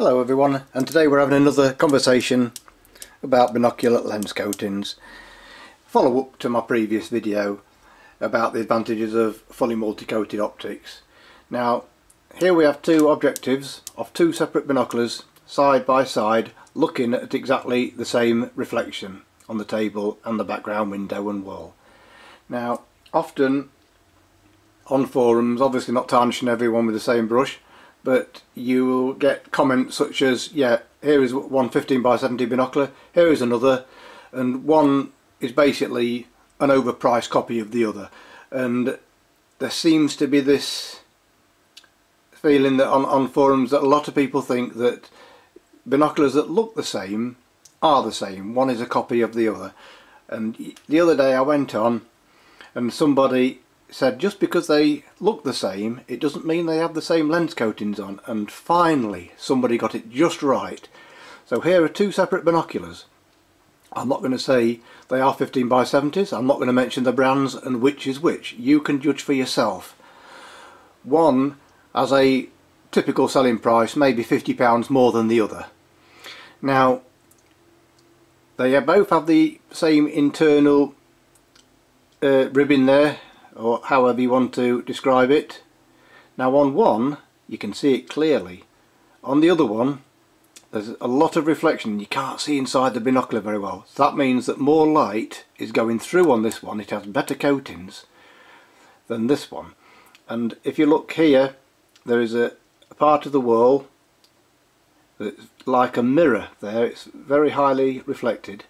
Hello everyone and today we're having another conversation about binocular lens coatings. Follow up to my previous video about the advantages of fully multi-coated optics. Now here we have two objectives of two separate binoculars side by side looking at exactly the same reflection on the table and the background window and wall. Now often on forums, obviously not tarnishing everyone with the same brush, but you will get comments such as, yeah, here is one 15 by 70 binocular, here is another, and one is basically an overpriced copy of the other. And there seems to be this feeling that on, on forums that a lot of people think that binoculars that look the same are the same. One is a copy of the other. And the other day I went on and somebody said just because they look the same it doesn't mean they have the same lens coatings on. And finally somebody got it just right. So here are two separate binoculars. I'm not going to say they are 15 by 70s I'm not going to mention the brands and which is which. You can judge for yourself. One has a typical selling price maybe £50 more than the other. Now they both have the same internal uh, ribbon there or however you want to describe it. Now on one you can see it clearly. On the other one there's a lot of reflection you can't see inside the binocular very well. So that means that more light is going through on this one. It has better coatings than this one. And if you look here there is a, a part of the wall that's like a mirror there. It's very highly reflected.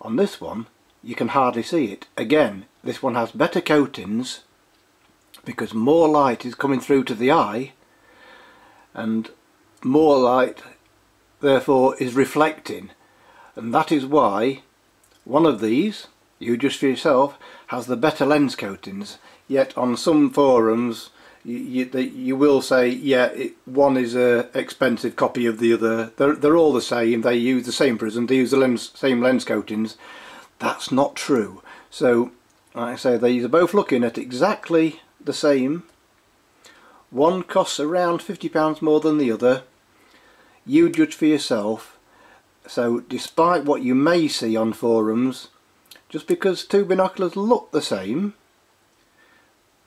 On this one you can hardly see it. Again, this one has better coatings because more light is coming through to the eye and more light therefore is reflecting. And that is why one of these, you just for yourself, has the better lens coatings. Yet on some forums you, you, you will say yeah it, one is a expensive copy of the other. They're, they're all the same. They use the same prism. They use the lens, same lens coatings that's not true. So, like I say, these are both looking at exactly the same. One costs around £50 more than the other. You judge for yourself. So, despite what you may see on forums, just because two binoculars look the same,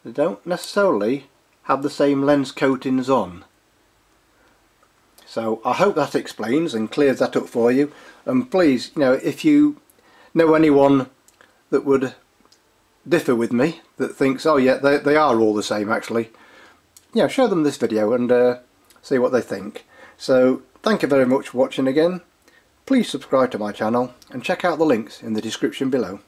they don't necessarily have the same lens coatings on. So I hope that explains and clears that up for you. And please, you know, if you know anyone that would differ with me that thinks oh yeah they, they are all the same actually. Yeah show them this video and uh, see what they think. So thank you very much for watching again. Please subscribe to my channel and check out the links in the description below